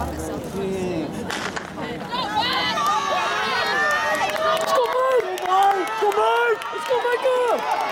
Let's go, Mike! Let's go,